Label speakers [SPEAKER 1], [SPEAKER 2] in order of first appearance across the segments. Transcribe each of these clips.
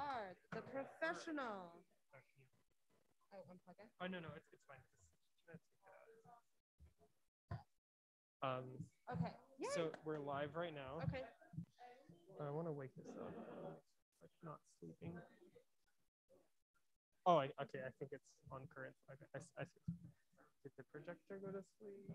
[SPEAKER 1] Art, the professional. Oh, unplug it.
[SPEAKER 2] Oh no no, it's it's fine. Um,
[SPEAKER 1] Okay. Yay.
[SPEAKER 2] so we're live right now.
[SPEAKER 1] okay.
[SPEAKER 2] I want to wake this up. Like not sleeping. Oh, I, okay. I think it's on current. Okay, I, I. Did the projector go to sleep?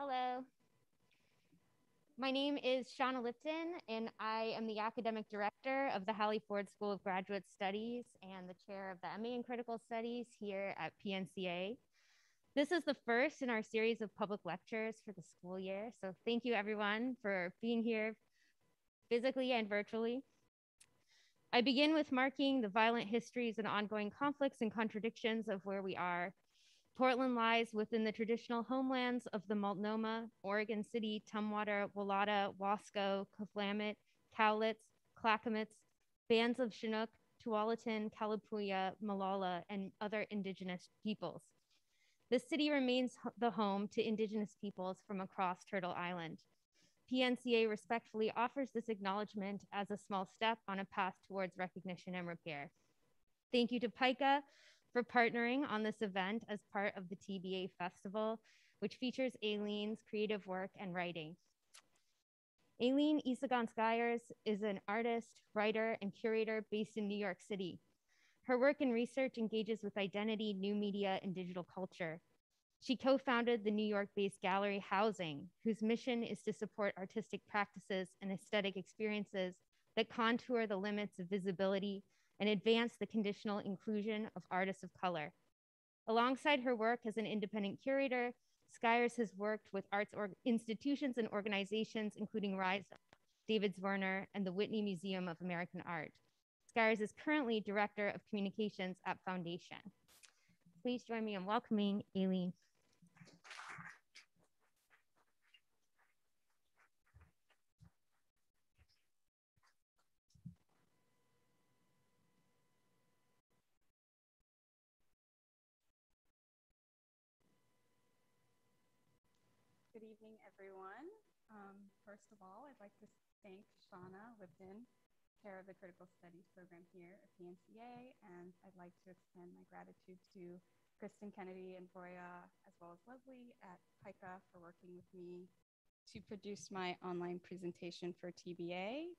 [SPEAKER 3] Hello. My name is Shauna Lipton, and I am the academic director of the Hallie Ford School of Graduate Studies and the chair of the MA in Critical Studies here at PNCA. This is the first in our series of public lectures for the school year. So thank you everyone for being here physically and virtually. I begin with marking the violent histories and ongoing conflicts and contradictions of where we are. Portland lies within the traditional homelands of the Multnomah, Oregon City, Tumwater, Watlala, Wasco, Kathlamet, Cowlitz, Clackamas, bands of Chinook, Tualatin, Kalapuya, Molalla, and other indigenous peoples. The city remains the home to indigenous peoples from across Turtle Island. PNCA respectfully offers this acknowledgement as a small step on a path towards recognition and repair. Thank you to PICA for partnering on this event as part of the TBA Festival, which features Eileen's creative work and writing. Eileen Isagon Skyers is an artist, writer, and curator based in New York City. Her work and research engages with identity, new media, and digital culture. She co founded the New York based gallery Housing, whose mission is to support artistic practices and aesthetic experiences that contour the limits of visibility and advance the conditional inclusion of artists of color. Alongside her work as an independent curator, Skyers has worked with arts institutions and organizations, including Rhizome, David Zwirner, and the Whitney Museum of American Art. Skyers is currently Director of Communications at Foundation. Please join me in welcoming
[SPEAKER 4] Eileen. Evening, everyone. Um, first of all, I'd like to thank Shauna Lipton, chair of the Critical Studies program here at PNCA, and I'd like to extend my gratitude to Kristan Kennedy and Broya, as well as Leslie at PICA for working with me to produce my online presentation for TBA,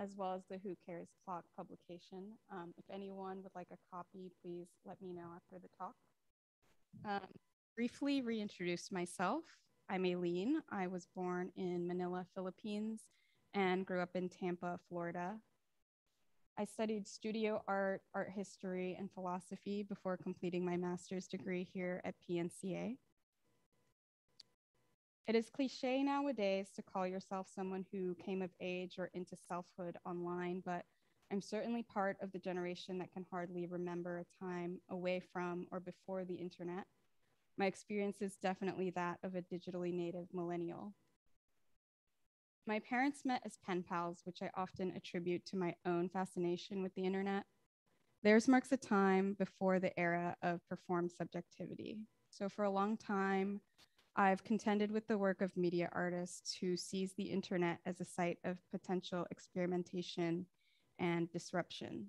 [SPEAKER 4] as well as the Who Cares Clock publication. Um, if anyone would like a copy, please let me know after the talk. Um, briefly reintroduce myself. I'm Eileen. I was born in Manila, Philippines, and grew up in Tampa, Florida. I studied studio art, art history, and philosophy before completing my master's degree here at PNCA. It is cliche nowadays to call yourself someone who came of age or into selfhood online, but I'm certainly part of the generation that can hardly remember a time away from or before the internet my experience is definitely that of a digitally native millennial. My parents met as pen pals, which I often attribute to my own fascination with the internet. Theirs marks a time before the era of performed subjectivity. So, for a long time, I've contended with the work of media artists who sees the internet as a site of potential experimentation and disruption.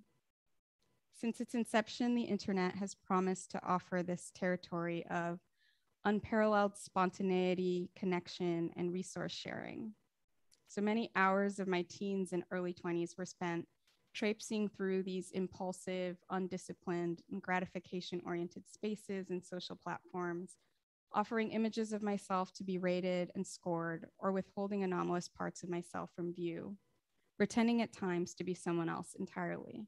[SPEAKER 4] Since its inception, the internet has promised to offer this territory of unparalleled spontaneity, connection, and resource sharing. So many hours of my teens and early 20s were spent traipsing through these impulsive, undisciplined, and gratification oriented spaces and social platforms, offering images of myself to be rated and scored, or withholding anomalous parts of myself from view, pretending at times to be someone else entirely.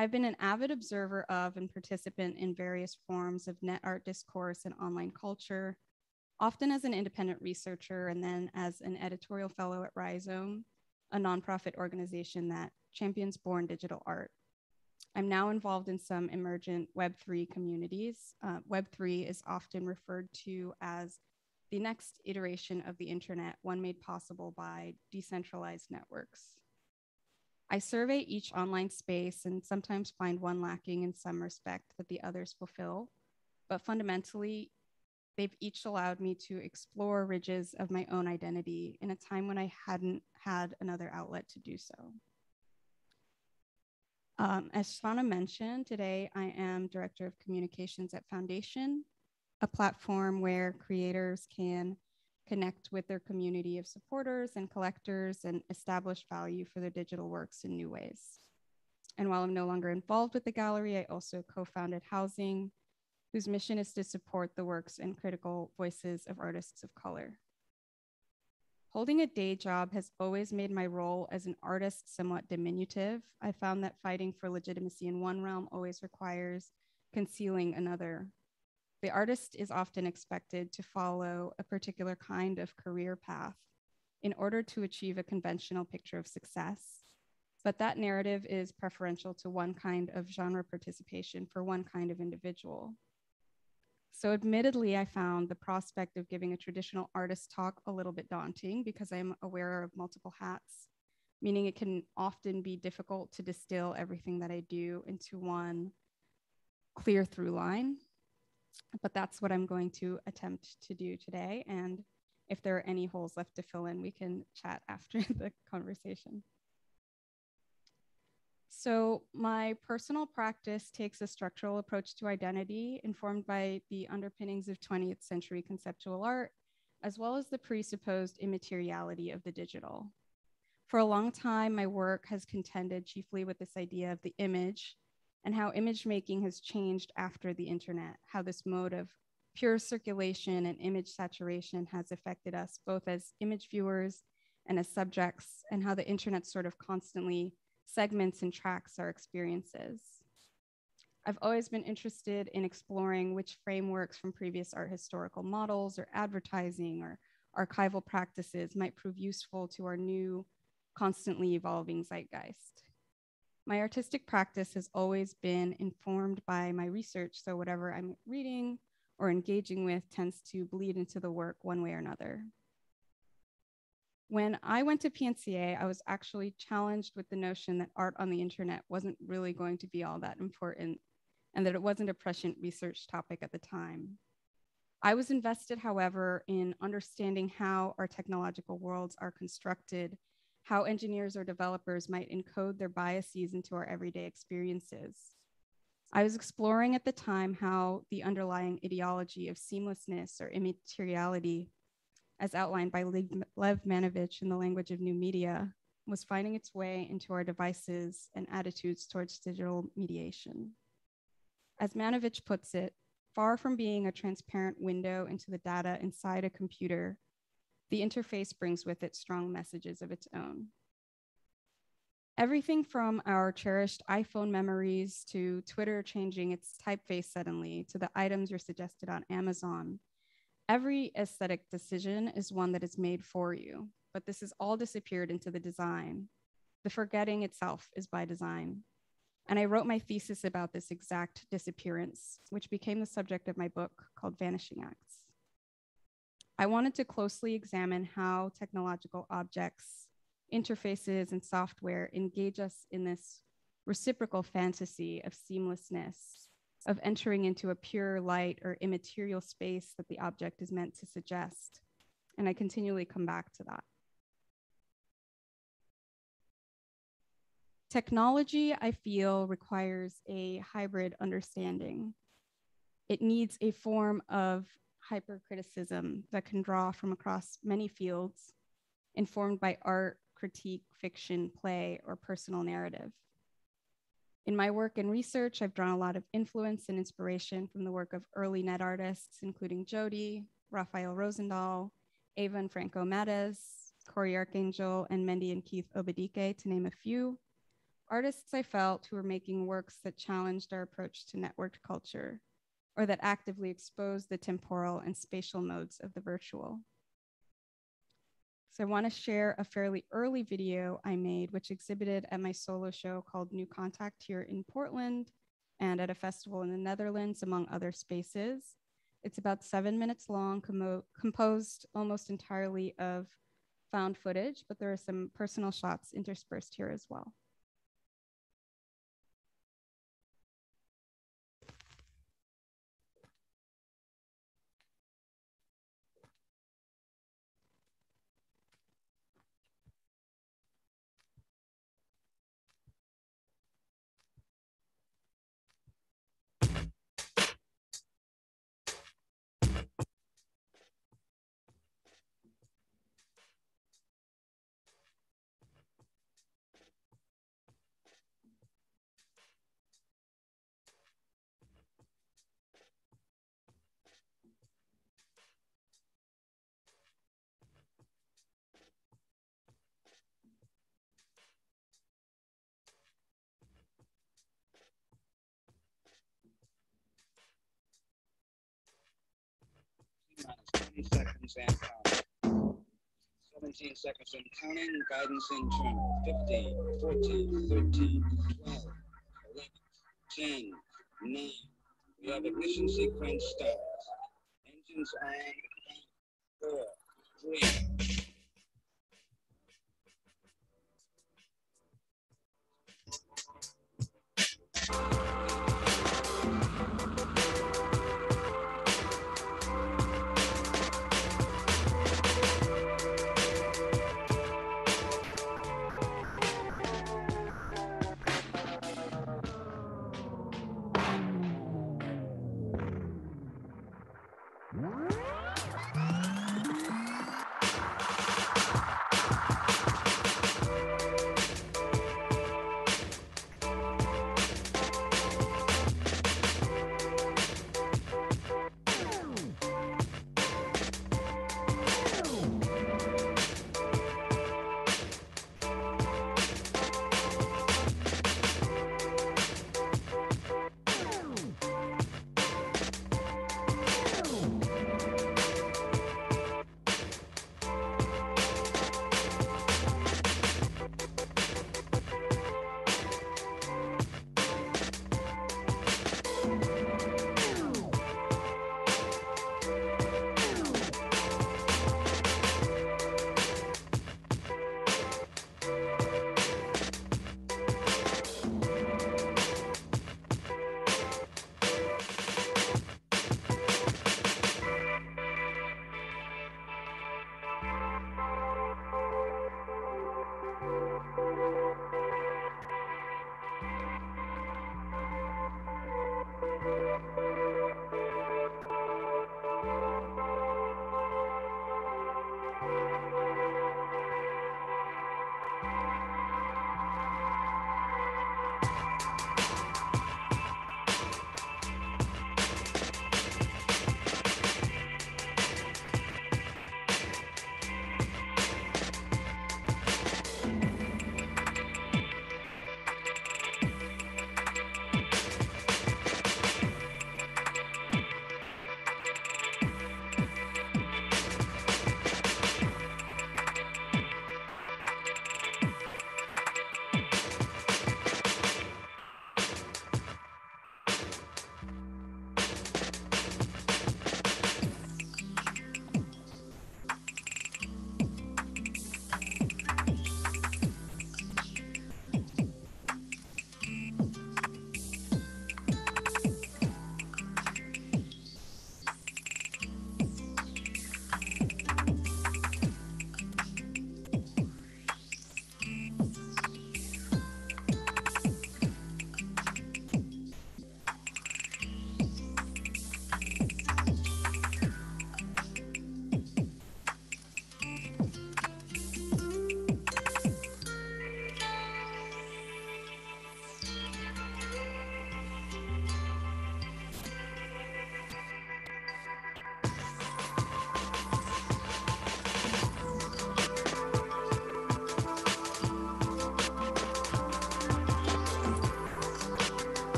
[SPEAKER 4] I've been an avid observer of and participant in various forms of net art discourse and online culture, often as an independent researcher and then as an editorial fellow at Rhizome, a nonprofit organization that champions born digital art. I'm now involved in some emergent Web3 communities. Uh, Web3 is often referred to as the next iteration of the internet, one made possible by decentralized networks. I survey each online space and sometimes find one lacking in some respect that the others fulfill. But fundamentally, they've each allowed me to explore ridges of my own identity in a time when I hadn't had another outlet to do so. Um, as Shauna mentioned, today I am Director of Communications at Foundation, a platform where creators can connect with their community of supporters and collectors and establish value for their digital works in new ways. And while I'm no longer involved with the gallery, I also co founded Housing, whose mission is to support the works and critical voices of artists of color. Holding a day job has always made my role as an artist somewhat diminutive. I found that fighting for legitimacy in one realm always requires concealing another. The artist is often expected to follow a particular kind of career path in order to achieve a conventional picture of success. But that narrative is preferential to one kind of genre participation for one kind of individual. So, admittedly, I found the prospect of giving a traditional artist talk a little bit daunting because I'm aware of multiple hats, meaning it can often be difficult to distill everything that I do into one clear through line. But that's what I'm going to attempt to do today. And if there are any holes left to fill in, we can chat after the conversation. So, my personal practice takes a structural approach to identity informed by the underpinnings of 20th century conceptual art, as well as the presupposed immateriality of the digital. For a long time, my work has contended chiefly with this idea of the image and how image making has changed after the internet, how this mode of pure circulation and image saturation has affected us both as image viewers and as subjects, and how the internet sort of constantly segments and tracks our experiences. I've always been interested in exploring which frameworks from previous art historical models or advertising or archival practices might prove useful to our new, constantly evolving zeitgeist. My artistic practice has always been informed by my research, so whatever I'm reading or engaging with tends to bleed into the work one way or another. When I went to PNCA, I was actually challenged with the notion that art on the internet wasn't really going to be all that important and that it wasn't a prescient research topic at the time. I was invested, however, in understanding how our technological worlds are constructed how engineers or developers might encode their biases into our everyday experiences. I was exploring at the time how the underlying ideology of seamlessness or immateriality, as outlined by Lev Manovich in the language of new media, was finding its way into our devices and attitudes towards digital mediation. As Manovich puts it, far from being a transparent window into the data inside a computer, the interface brings with it strong messages of its own. Everything from our cherished iPhone memories to Twitter changing its typeface suddenly to the items you're suggested on Amazon. Every aesthetic decision is one that is made for you, but this has all disappeared into the design. The forgetting itself is by design. And I wrote my thesis about this exact disappearance, which became the subject of my book called Vanishing Acts. I wanted to closely examine how technological objects, interfaces, and software engage us in this reciprocal fantasy of seamlessness, of entering into a pure light or immaterial space that the object is meant to suggest. And I continually come back to that. Technology, I feel, requires a hybrid understanding. It needs a form of hypercriticism that can draw from across many fields, informed by art, critique, fiction, play, or personal narrative. In my work and research, I've drawn a lot of influence and inspiration from the work of early net artists, including JODI, Rafaël Rozendaal, Eva and Franco Mattes, Cory Arcangel, and Mendi and Keith Obadike, to name a few. Artists I felt who were making works that challenged our approach to networked culture, or that actively expose the temporal and spatial modes of the virtual. So I want to share a fairly early video I made, which exhibited at my solo show called New Contact here in Portland and at a festival in the Netherlands, among other spaces. It's about seven minutes long, com composed almost entirely of found footage, but there are some personal shots interspersed here as well.
[SPEAKER 5] 17 seconds and counting, guidance internal. 15, 14, 13, 12, 11, 10, 9. We have ignition sequence start. Engines on. 4, 3,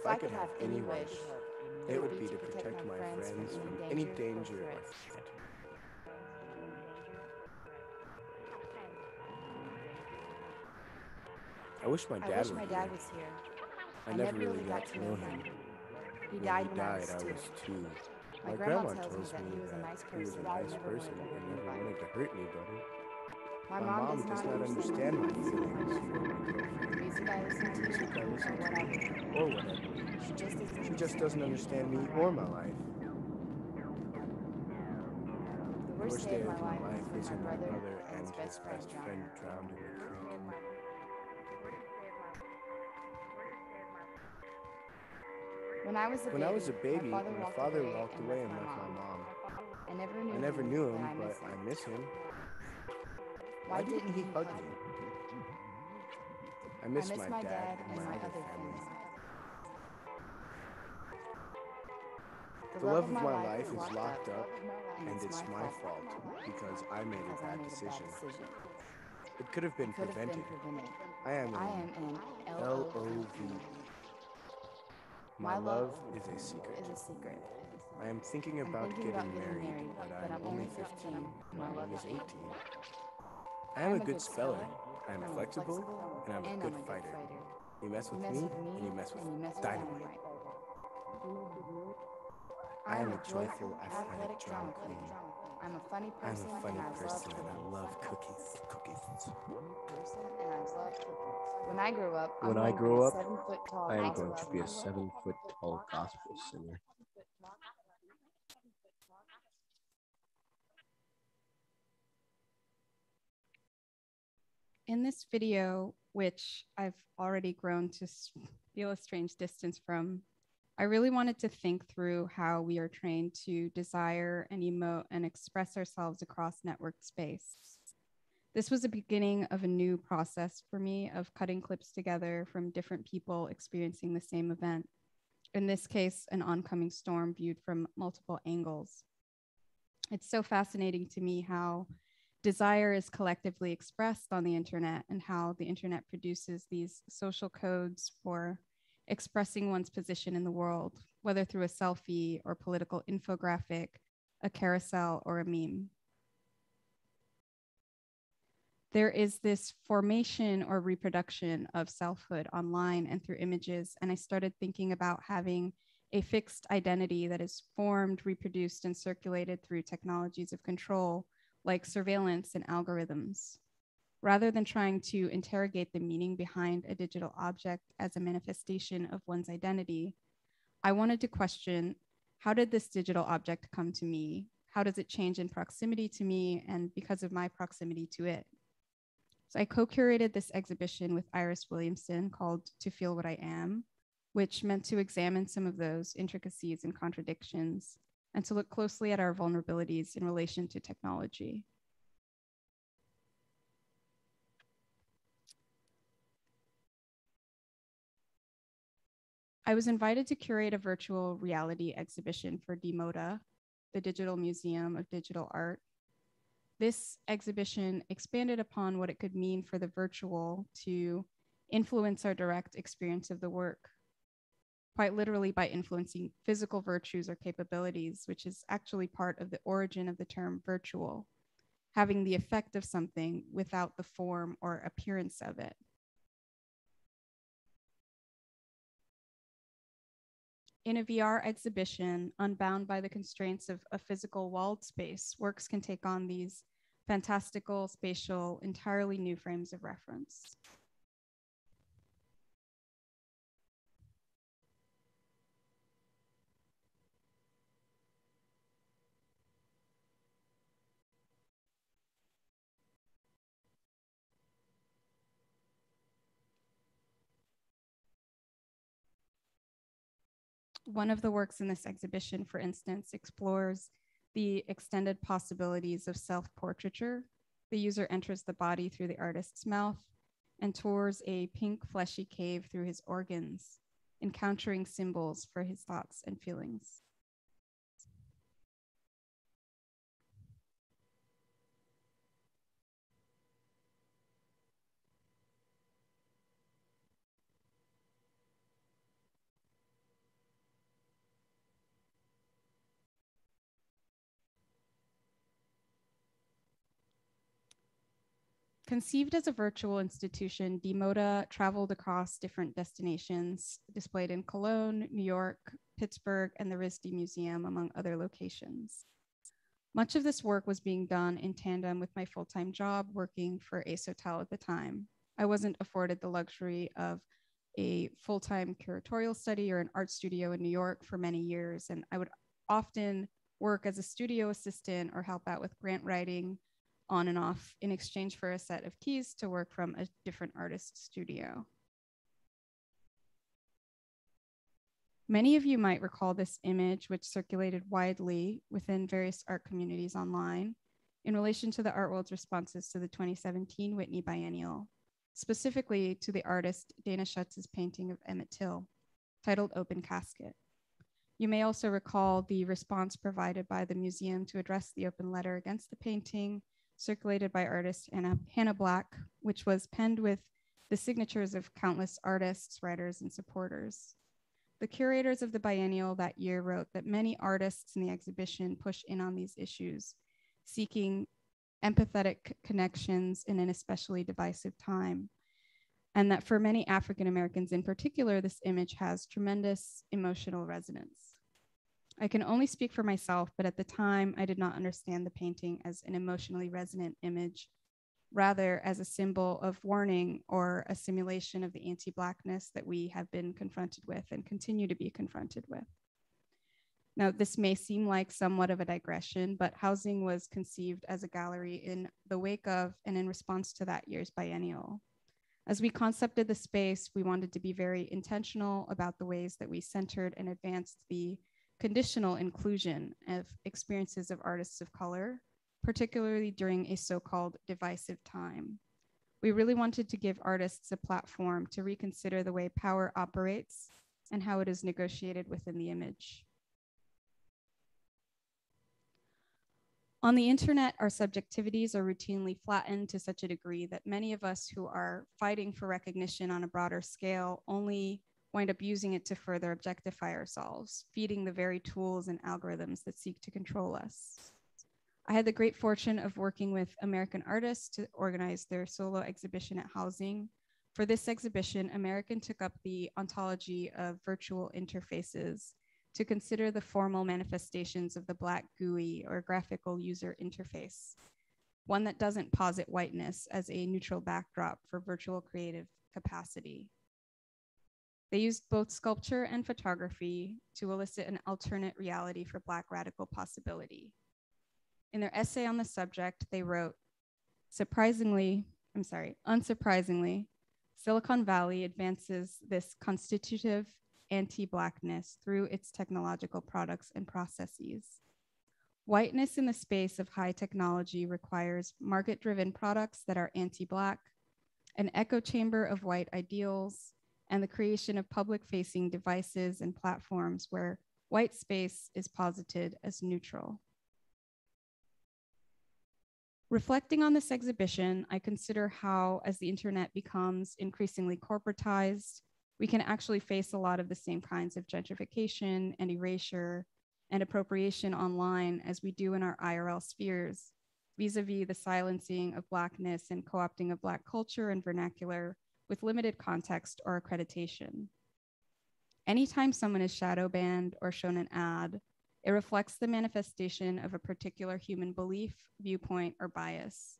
[SPEAKER 6] If I could have any wish, It would be to protect my friends from any danger or threat. I wish my
[SPEAKER 7] I
[SPEAKER 6] dad
[SPEAKER 7] wish my dad was here.
[SPEAKER 6] I never really got to know him.
[SPEAKER 7] He
[SPEAKER 6] When
[SPEAKER 7] died
[SPEAKER 6] he
[SPEAKER 7] when I was
[SPEAKER 6] I
[SPEAKER 7] two. My grandma tells me that he was a nice
[SPEAKER 6] he was a
[SPEAKER 7] person and never wanted to hurt anybody. My,
[SPEAKER 6] My
[SPEAKER 7] mom,
[SPEAKER 6] does not understand my feelings for my
[SPEAKER 7] The
[SPEAKER 6] girlfriend
[SPEAKER 7] music I listen to,
[SPEAKER 6] Music I listen
[SPEAKER 7] or
[SPEAKER 6] to.
[SPEAKER 7] what I hear.
[SPEAKER 6] or whatever.
[SPEAKER 7] She just doesn't.
[SPEAKER 6] She just
[SPEAKER 7] understand
[SPEAKER 6] doesn't
[SPEAKER 7] me
[SPEAKER 6] understand me
[SPEAKER 7] or
[SPEAKER 6] or my life.
[SPEAKER 7] The
[SPEAKER 6] The
[SPEAKER 7] worst day of my life was
[SPEAKER 6] when
[SPEAKER 7] when my brother
[SPEAKER 6] and
[SPEAKER 7] and his best friend
[SPEAKER 6] friend
[SPEAKER 7] drowned.
[SPEAKER 6] drowned in the creek.
[SPEAKER 7] When I was a
[SPEAKER 6] When
[SPEAKER 7] baby,
[SPEAKER 6] I was a baby,
[SPEAKER 7] my father
[SPEAKER 6] my
[SPEAKER 7] walked
[SPEAKER 6] father
[SPEAKER 7] away
[SPEAKER 6] walked
[SPEAKER 7] and
[SPEAKER 6] away
[SPEAKER 7] left
[SPEAKER 6] and
[SPEAKER 7] my
[SPEAKER 6] left my
[SPEAKER 7] mom.
[SPEAKER 6] mom.
[SPEAKER 7] I never knew
[SPEAKER 6] I never
[SPEAKER 7] him,
[SPEAKER 6] knew him,
[SPEAKER 7] but I miss
[SPEAKER 6] but
[SPEAKER 7] him.
[SPEAKER 6] I miss him.
[SPEAKER 7] Why didn't he hug
[SPEAKER 6] me? I miss,
[SPEAKER 7] I miss
[SPEAKER 6] my, dad and my,
[SPEAKER 7] other
[SPEAKER 6] other family.
[SPEAKER 7] things.
[SPEAKER 6] The love of my life is locked up, and it's my fault because I made a bad decision. It could have been
[SPEAKER 7] It have been
[SPEAKER 6] prevented. I am
[SPEAKER 7] I
[SPEAKER 6] an
[SPEAKER 7] am an
[SPEAKER 6] L O
[SPEAKER 7] L-O-V.
[SPEAKER 6] V.
[SPEAKER 7] My
[SPEAKER 6] My love is a secret.
[SPEAKER 7] Is a secret.
[SPEAKER 6] I am thinking about getting married, but I'm only
[SPEAKER 7] only
[SPEAKER 6] 15.
[SPEAKER 7] 15.
[SPEAKER 6] My
[SPEAKER 7] My
[SPEAKER 6] love is 18. I am a good speller. I am flexible, and I'm a good fighter. You mess with me, and you mess with dynamite. I am a joyful, athletic drama queen.
[SPEAKER 7] I'm a funny
[SPEAKER 6] I'm
[SPEAKER 7] person.
[SPEAKER 6] a funny
[SPEAKER 7] and I
[SPEAKER 6] person,
[SPEAKER 7] love
[SPEAKER 6] and I
[SPEAKER 7] cookies.
[SPEAKER 6] love cookies. Cookies.
[SPEAKER 7] Person, and I love cookies. When I grow up,
[SPEAKER 6] When
[SPEAKER 7] I'm
[SPEAKER 6] I
[SPEAKER 7] going to
[SPEAKER 6] grow
[SPEAKER 7] be a
[SPEAKER 6] up,
[SPEAKER 7] seven foot tall
[SPEAKER 6] I am going to be a seven foot tall gospel singer.
[SPEAKER 4] In this video, which I've already grown to feel a strange distance from, I really wanted to think through how we are trained to desire and emote and express ourselves across network space. This was the beginning of a new process for me of cutting clips together from different people experiencing the same event. In this case, an oncoming storm viewed from multiple angles. It's so fascinating to me how desire is collectively expressed on the internet and how the internet produces these social codes for expressing one's position in the world, whether through a selfie or political infographic, a carousel, or a meme. There is this formation or reproduction of selfhood online and through images. And I started thinking about having a fixed identity that is formed, reproduced, and circulated through technologies of control like surveillance and algorithms. Rather than trying to interrogate the meaning behind a digital object as a manifestation of one's identity, I wanted to question how did this digital object come to me? How does it change in proximity to me and because of my proximity to it? So I co curated this exhibition with Iris Williamson called To Feel What I Am, which meant to examine some of those intricacies and contradictions and to look closely at our vulnerabilities in relation to technology. I was invited to curate a virtual reality exhibition for DiMoDA, the Digital Museum of Digital Art. This exhibition expanded upon what it could mean for the virtual to influence our direct experience of the work, quite literally by influencing physical virtues or capabilities, which is actually part of the origin of the term virtual, having the effect of something without the form or appearance of it. In a VR exhibition, unbound by the constraints of a physical walled space, works can take on these fantastical, spatial, entirely new frames of reference. One of the works in this exhibition, for instance, explores the extended possibilities of self portraiture. The user enters the body through the artist's mouth and tours a pink, fleshy cave through his organs, encountering symbols for his thoughts and feelings. Conceived as a virtual institution, DiMoDA traveled across different destinations, displayed in Cologne, New York, Pittsburgh, and the RISD Museum, among other locations. Much of this work was being done in tandem with my full time job working for Ace Hotel at the time. I wasn't afforded the luxury of a full time curatorial study or an art studio in New York for many years, and I would often work as a studio assistant or help out with grant writing on and off in exchange for a set of keys to work from a different artist's studio. Many of you might recall this image, which circulated widely within various art communities online in relation to the art world's responses to the 2017 Whitney Biennial, specifically to the artist Dana Schutz's painting of Emmett Till, titled Open Casket. You may also recall the response provided by the museum to address the open letter against the painting circulated by artist Anna, Hannah Black, which was penned with the signatures of countless artists, writers, and supporters. The curators of the biennial that year wrote that many artists in the exhibition push in on these issues, seeking empathetic connections in an especially divisive time. And that for many African Americans in particular, this image has tremendous emotional resonance. I can only speak for myself, but at the time, I did not understand the painting as an emotionally resonant image, rather as a symbol of warning or a simulation of the anti Blackness that we have been confronted with and continue to be confronted with. Now, this may seem like somewhat of a digression, but housing was conceived as a gallery in the wake of and in response to that year's biennial. As we concepted the space, we wanted to be very intentional about the ways that we centered and advanced the conditional inclusion of experiences of artists of color, particularly during a so called divisive time. We really wanted to give artists a platform to reconsider the way power operates and how it is negotiated within the image. On the internet, our subjectivities are routinely flattened to such a degree that many of us who are fighting for recognition on a broader scale only wind up using it to further objectify ourselves, feeding the very tools and algorithms that seek to control us. I had the great fortune of working with American Artist to organize their solo exhibition at Housing. For this exhibition, American took up the ontology of virtual interfaces to consider the formal manifestations of the Black GUI or graphical user interface, one that doesn't posit whiteness as a neutral backdrop for virtual creative capacity. They used both sculpture and photography to elicit an alternate reality for Black radical possibility. In their essay on the subject, they wrote, surprisingly, I'm sorry, unsurprisingly, Silicon Valley advances this constitutive anti Blackness through its technological products and processes. Whiteness in the space of high technology requires market driven products that are anti Black, an echo chamber of white ideals, and the creation of public facing devices and platforms where white space is posited as neutral. Reflecting on this exhibition, I consider how, as the internet becomes increasingly corporatized, we can actually face a lot of the same kinds of gentrification and erasure and appropriation online as we do in our IRL spheres, vis a vis the silencing of Blackness and co opting of Black culture and vernacular with limited context or accreditation. Anytime someone is shadow banned or shown an ad, it reflects the manifestation of a particular human belief, viewpoint, or bias.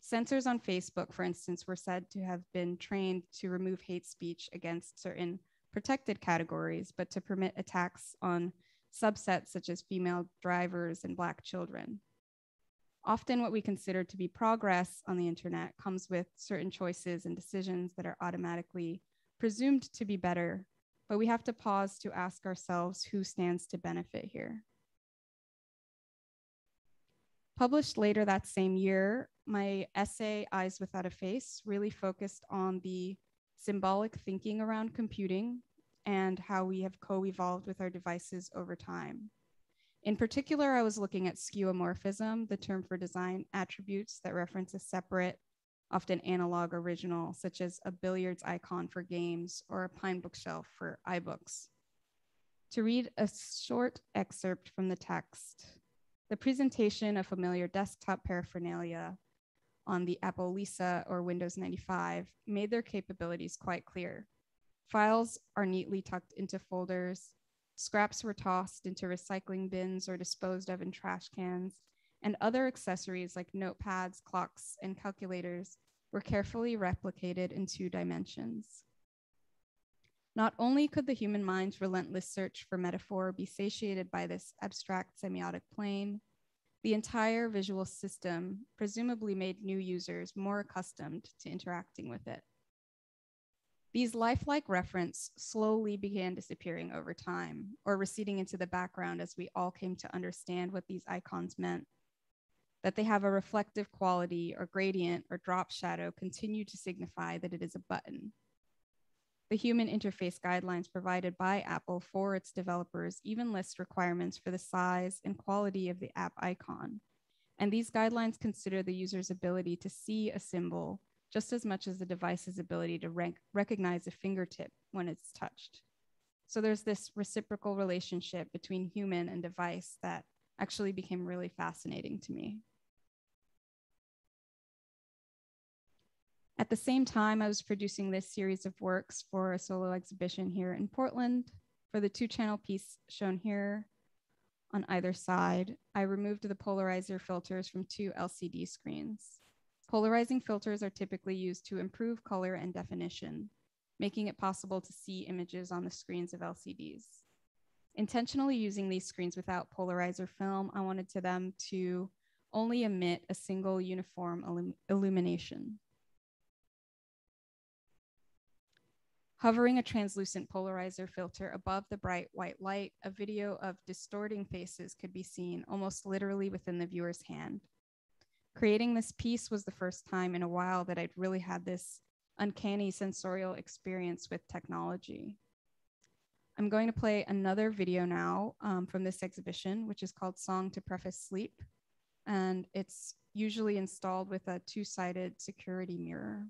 [SPEAKER 4] Censors on Facebook, for instance, were said to have been trained to remove hate speech against certain protected categories, but to permit attacks on subsets such as female drivers and Black children. Often, what we consider to be progress on the internet comes with certain choices and decisions that are automatically presumed to be better, but we have to pause to ask ourselves who stands to benefit here. Published later that same year, my essay, Eyes Without a Face, really focused on the symbolic thinking around computing and how we have co evolved with our devices over time. In particular, I was looking at skeuomorphism, the term for design attributes that reference a separate, often analog original, such as a billiards icon for games or a pine bookshelf for iBooks. To read a short excerpt from the text, the presentation of familiar desktop paraphernalia on the Apple Lisa or Windows 95 made their capabilities quite clear. Files are neatly tucked into folders, scraps were tossed into recycling bins or disposed of in trash cans, and other accessories like notepads, clocks, and calculators were carefully replicated in two dimensions. Not only could the human mind's relentless search for metaphor be satiated by this abstract semiotic plane, the entire visual system presumably made new users more accustomed to interacting with it. These lifelike referents slowly began disappearing over time or receding into the background as we all came to understand what these icons meant. That they have a reflective quality or gradient or drop shadow continue to signify that it is a button. The human interface guidelines provided by Apple for its developers even list requirements for the size and quality of the app icon. And these guidelines consider the user's ability to see a symbol just as much as the device's ability to rank, recognize a fingertip when it's touched. So there's this reciprocal relationship between human and device that actually became really fascinating to me. At the same time, I was producing this series of works for a solo exhibition here in Portland. For the two channel piece shown here on either side, I removed the polarizer filters from two LCD screens. Polarizing filters are typically used to improve color and definition, making it possible to see images on the screens of LCDs. Intentionally using these screens without polarizer film, I wanted to them to only emit a single uniform illum illumination. Hovering a translucent polarizer filter above the bright white light, a video of distorting faces could be seen almost literally within the viewer's hand creating this piece was the first time in a while that I'd really had this uncanny sensorial experience with technology. I'm going to play another video now um, from this exhibition, which is called Song to Preface Sleep. And it's usually installed with a two sided security mirror.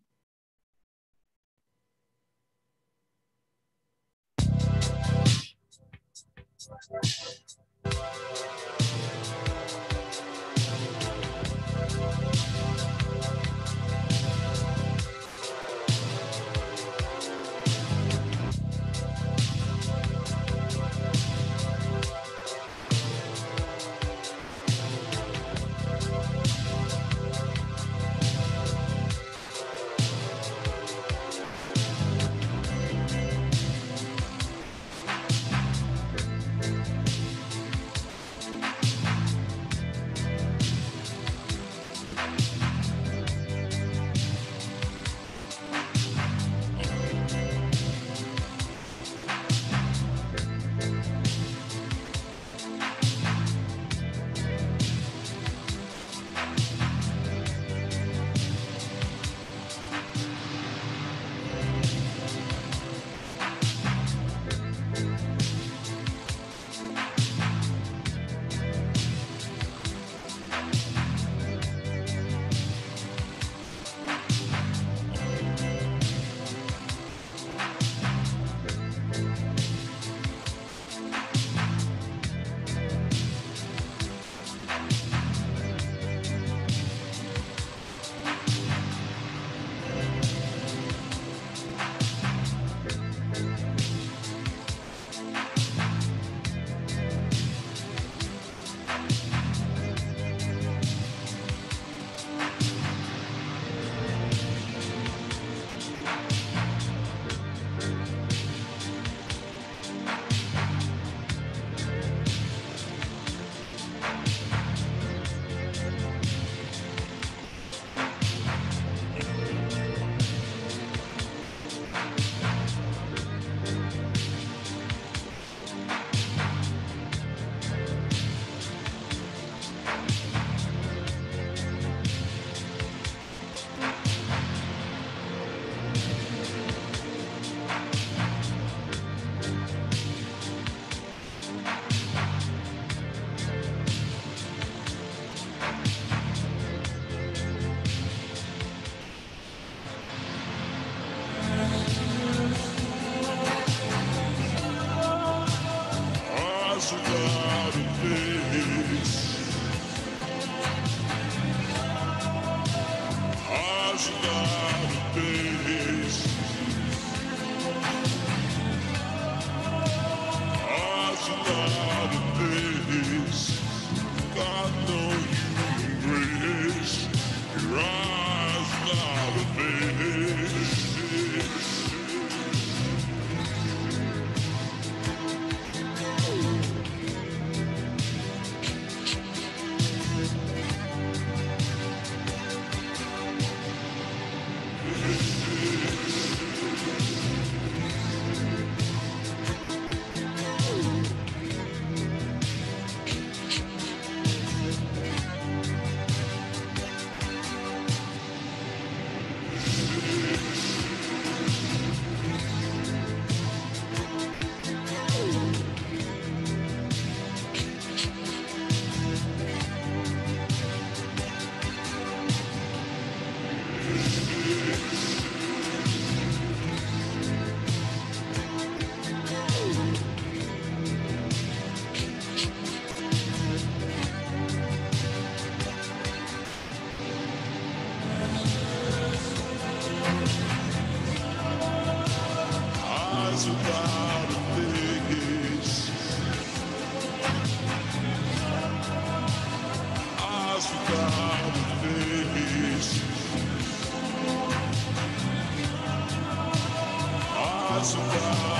[SPEAKER 4] So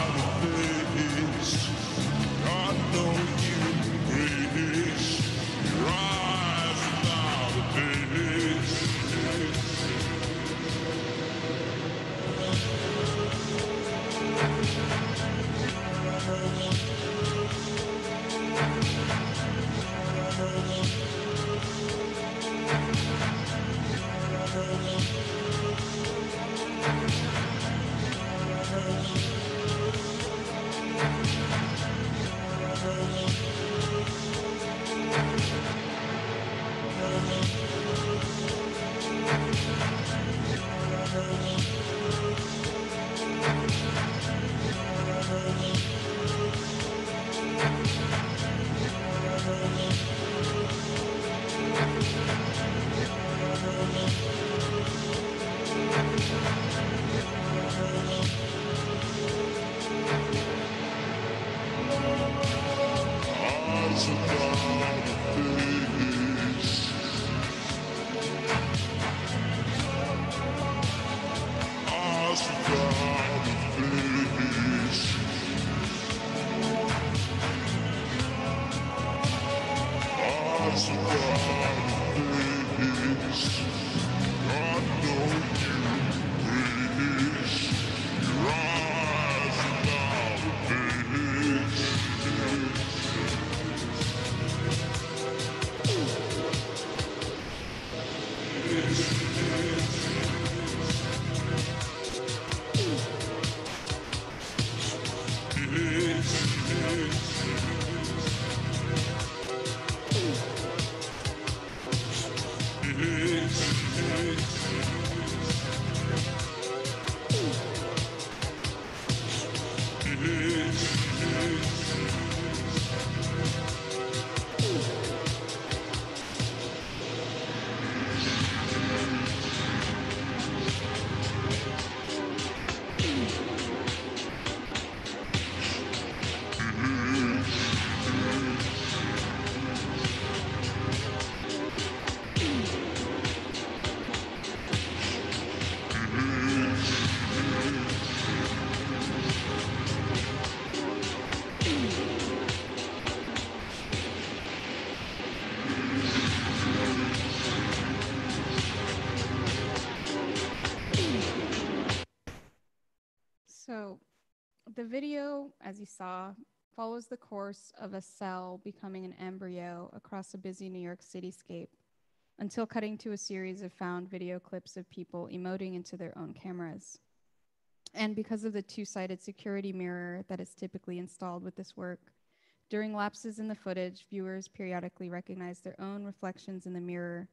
[SPEAKER 4] you saw, follows the course of a cell becoming an embryo across a busy New York cityscape until cutting to a series of found video clips of people emoting into their own cameras. And because of the two sided security mirror that is typically installed with this work, during lapses in the footage, viewers periodically recognize their own reflections in the mirror,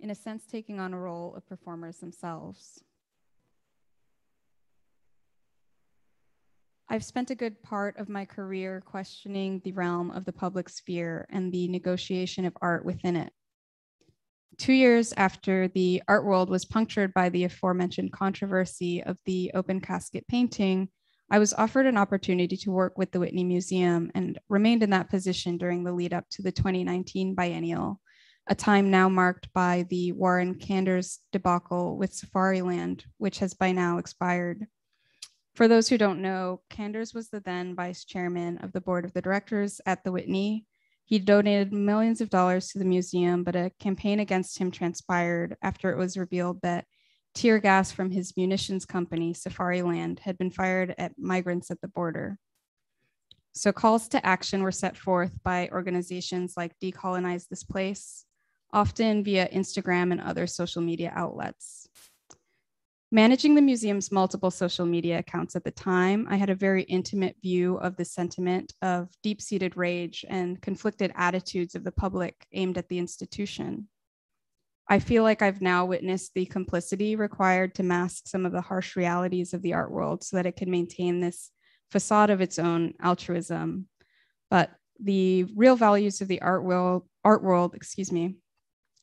[SPEAKER 4] in a sense, taking on a role of performers themselves. I've spent a good part of my career questioning the realm of the public sphere and the negotiation of art within it. Two years after the art world was punctured by the aforementioned controversy of the open casket painting, I was offered an opportunity to work with the Whitney Museum and remained in that position during the lead up to the 2019 biennial, a time now marked by the Warren Kanders debacle with Safariland, which has by now expired. For those who don't know, Kanders was the then vice chairman of the board of the directors at the Whitney. He donated millions of dollars to the museum, but a campaign against him transpired after it was revealed that tear gas from his munitions company, Safariland, had been fired at migrants at the border. So calls to action were set forth by organizations like Decolonize This Place, often via Instagram and other social media outlets. Managing the museum's multiple social media accounts at the time, I had a very intimate view of the sentiment of deep seated rage and conflicted attitudes of the public aimed at the institution. I feel like I've now witnessed the complicity required to mask some of the harsh realities of the art world so that it can maintain this facade of its own altruism. But the real values of the art world, art world, excuse me,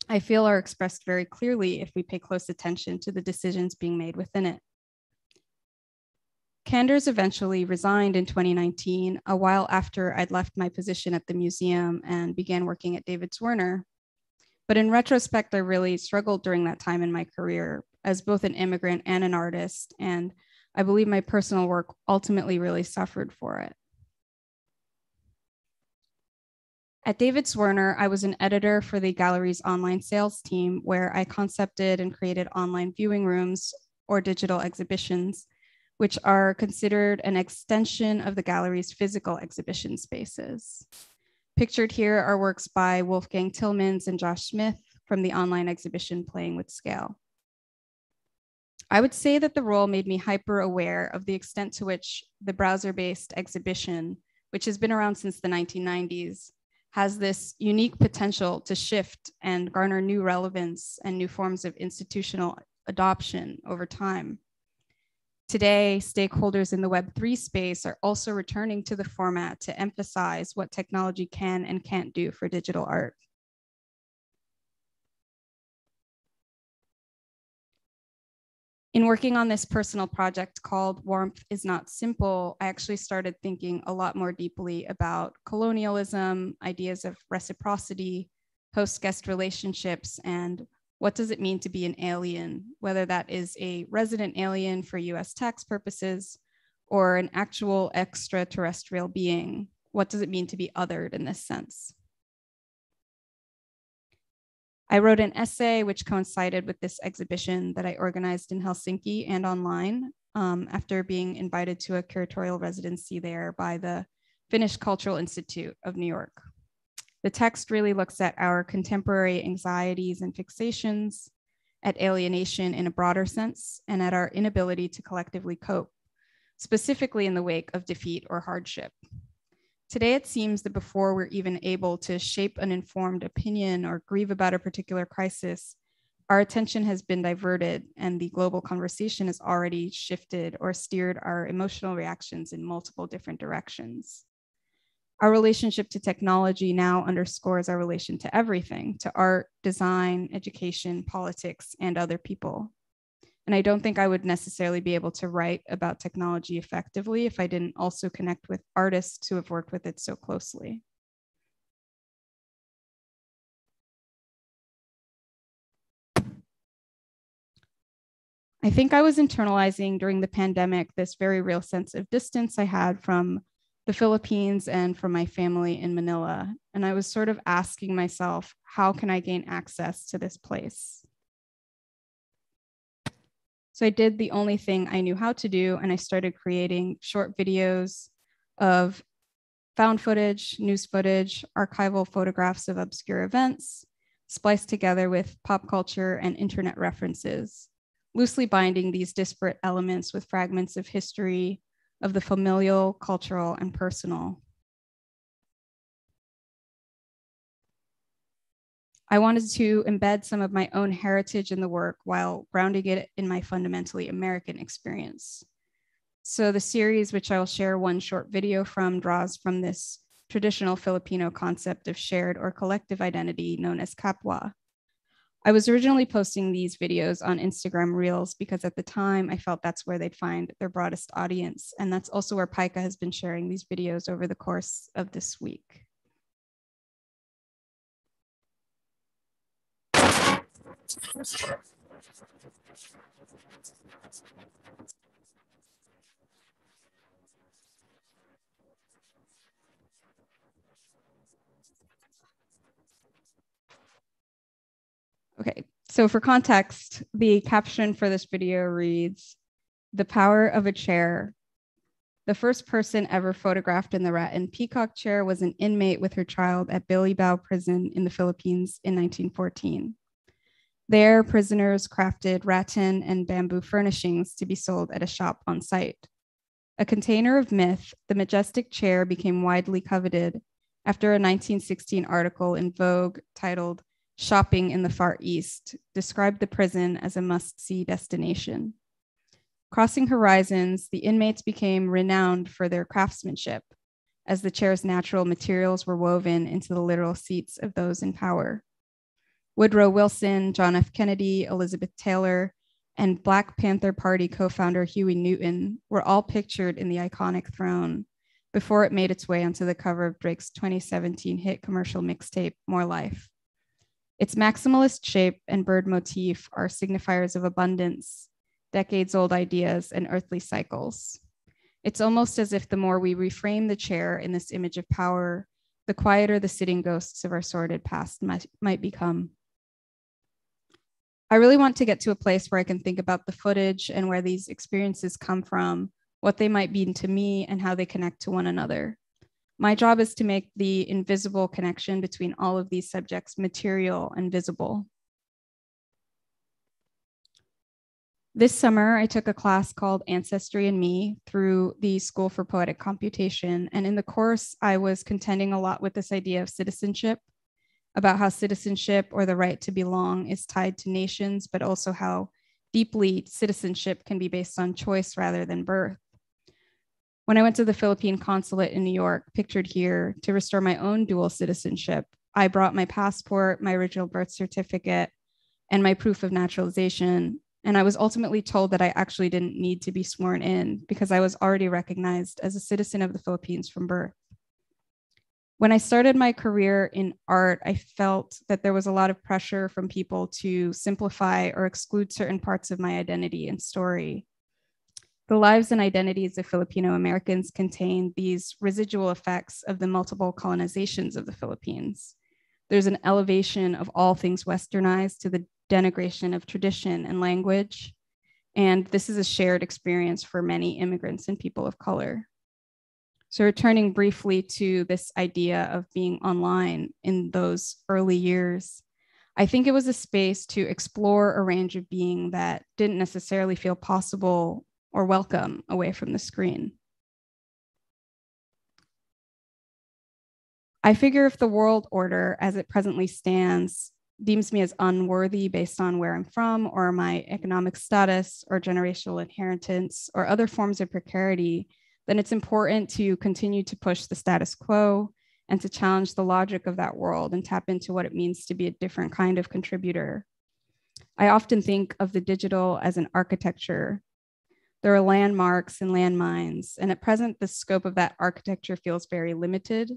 [SPEAKER 4] I feel are expressed very clearly if we pay close attention to the decisions being made within it. Kanders eventually resigned in 2019, a while after I'd left my position at the museum and began working at David Zwirner. But in retrospect, I really struggled during that time in my career as both an immigrant and an artist. And I believe my personal work ultimately really suffered for it. At David Zwirner, I was an editor for the gallery's online sales team, where I concepted and created online viewing rooms or digital exhibitions, which are considered an extension of the gallery's physical exhibition spaces. Pictured here are works by Wolfgang Tillmans and Josh Smith from the online exhibition Playing with Scale. I would say that the role made me hyper aware of the extent to which the browser based exhibition, which has been around since the 1990s, has this unique potential to shift and garner new relevance and new forms of institutional adoption over time. Today, stakeholders in the Web3 space are also returning to the format to emphasize what technology can and can't do for digital art. In working on this personal project called Warmth is Not Simple, I actually started thinking a lot more deeply about colonialism, ideas of reciprocity, host guest relationships, and what does it mean to be an alien, whether that is a resident alien for US tax purposes or an actual extraterrestrial being. What does it mean to be othered in this sense? I wrote an essay which coincided with this exhibition that I organized in Helsinki and online um, after being invited to a curatorial residency there by the Finnish Cultural Institute of New York. The text really looks at our contemporary anxieties and fixations, at alienation in a broader sense, and at our inability to collectively cope, specifically in the wake of defeat or hardship. Today, it seems that before we're even able to shape an informed opinion or grieve about a particular crisis, our attention has been diverted and the global conversation has already shifted or steered our emotional reactions in multiple different directions. Our relationship to technology now underscores our relation to everything to art, design, education, politics, and other people. And I don't think I would necessarily be able to write about technology effectively if I didn't also connect with artists who have worked with it so closely. I think I was internalizing during the pandemic this very real sense of distance I had from the Philippines and from my family in Manila. And I was sort of asking myself, how can I gain access to this place? So I did the only thing I knew how to do, and I started creating short videos of found footage, news footage, archival photographs of obscure events, spliced together with pop culture and internet references, loosely binding these disparate elements with fragments of history of the familial, cultural, and personal. I wanted to embed some of my own heritage in the work while grounding it in my fundamentally American experience. So the series, which I'll share one short video from, draws from this traditional Filipino concept of shared or collective identity known as kapwa. I was originally posting these videos on Instagram Reels because at the time I felt that's where they'd find their broadest audience. And that's also where PICA has been sharing these videos over the course of this week. Okay, so for context, the caption for this video reads, The Power of a Chair. The first person ever photographed in the rattan peacock chair was an inmate with her child at Bilibid prison in the Philippines in 1914. There, prisoners crafted rattan and bamboo furnishings to be sold at a shop on site. A container of myth, the majestic chair became widely coveted after a 1916 article in Vogue titled Shopping in the Far East described the prison as a must see destination. Crossing horizons, the inmates became renowned for their craftsmanship, as the chair's natural materials were woven into the literal seats of those in power. Woodrow Wilson, John F. Kennedy, Elizabeth Taylor, and Black Panther Party co founder Huey Newton were all pictured in the iconic throne before it made its way onto the cover of Drake's 2017 hit commercial mixtape, More Life. Its maximalist shape and bird motif are signifiers of abundance, decades old ideas, and earthly cycles. It's almost as if the more we reframe the chair in this image of power, the quieter the sitting ghosts of our sordid past might, might become. I really want to get to a place where I can think about the footage and where these experiences come from, what they might mean to me, and how they connect to one another. My job is to make the invisible connection between all of these subjects material and visible. This summer, I took a class called Ancestry and Me through the School for Poetic Computation. And in the course, I was contending a lot with this idea of citizenship about how citizenship or the right to belong is tied to nations, but also how deeply citizenship can be based on choice rather than birth. When I went to the Philippine consulate in New York, pictured here, to restore my own dual citizenship, I brought my passport, my original birth certificate, and my proof of naturalization. And I was ultimately told that I actually didn't need to be sworn in because I was already recognized as a citizen of the Philippines from birth when I started my career in art, I felt that there was a lot of pressure from people to simplify or exclude certain parts of my identity and story. The lives and identities of Filipino Americans contain these residual effects of the multiple colonizations of the Philippines. There's an elevation of all things westernized to the denigration of tradition and language. And this is a shared experience for many immigrants and people of color. So, returning briefly to this idea of being online in those early years, I think it was a space to explore a range of being that didn't necessarily feel possible or welcome away from the screen. I figure if the world order as it presently stands deems me as unworthy based on where I'm from or my economic status or generational inheritance or other forms of precarity, then it's important to continue to push the status quo and to challenge the logic of that world and tap into what it means to be a different kind of contributor. I often think of the digital as an architecture. There are landmarks and landmines, and at present, the scope of that architecture feels very limited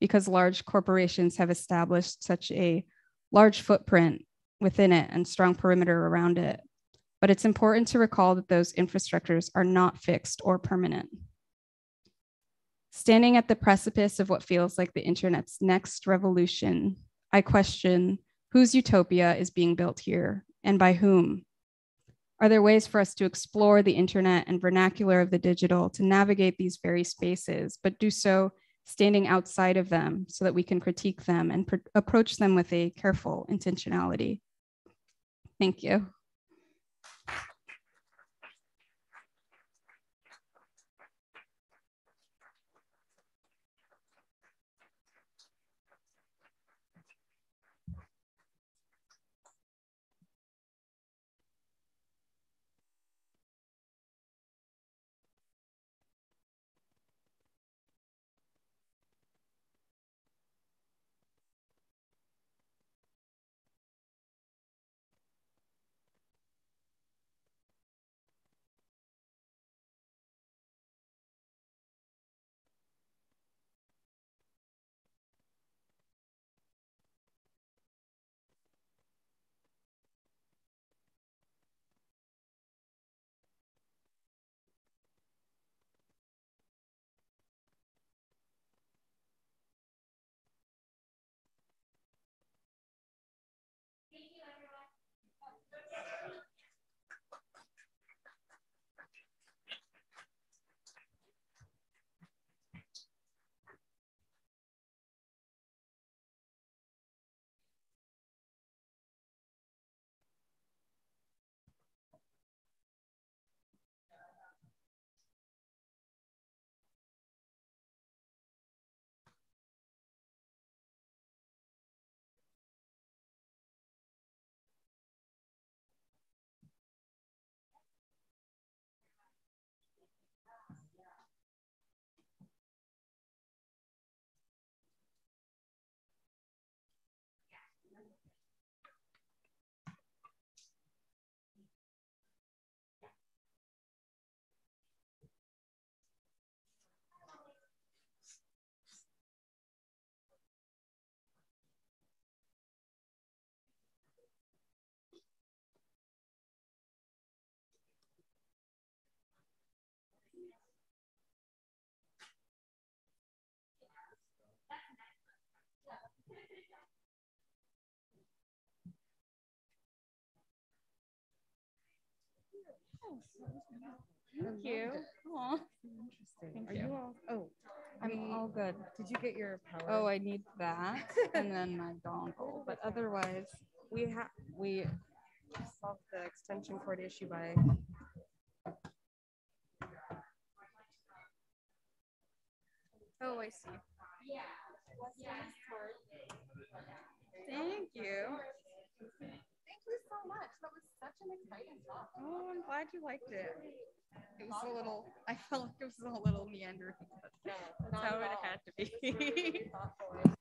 [SPEAKER 4] because large corporations have established such a large footprint within it and strong perimeter around it. But it's important to recall that those infrastructures are not fixed or permanent. Standing at the precipice of what feels like the internet's next revolution, I question whose utopia is being built here and by whom? Are there ways for us to explore the internet and vernacular of the digital to navigate these very spaces, but do so standing outside of them so that we can critique them and pr- approach them with a careful intentionality? Thank you. Thank you. Aw,
[SPEAKER 1] Interesting.
[SPEAKER 4] Thank
[SPEAKER 1] Are
[SPEAKER 4] you.
[SPEAKER 1] you all? Oh,
[SPEAKER 4] I'm
[SPEAKER 1] we-
[SPEAKER 4] all good.
[SPEAKER 1] Did you get your power?
[SPEAKER 4] Oh, I need that and then my dongle, but otherwise,
[SPEAKER 1] we have we solved the extension cord issue by. Oh, I see. Yeah.
[SPEAKER 4] thank you.
[SPEAKER 1] Thank you so much. That was such an exciting talk.
[SPEAKER 4] Oh, I'm glad you liked it. It was a little, I felt like it was a little meandering, but that's how it had to be.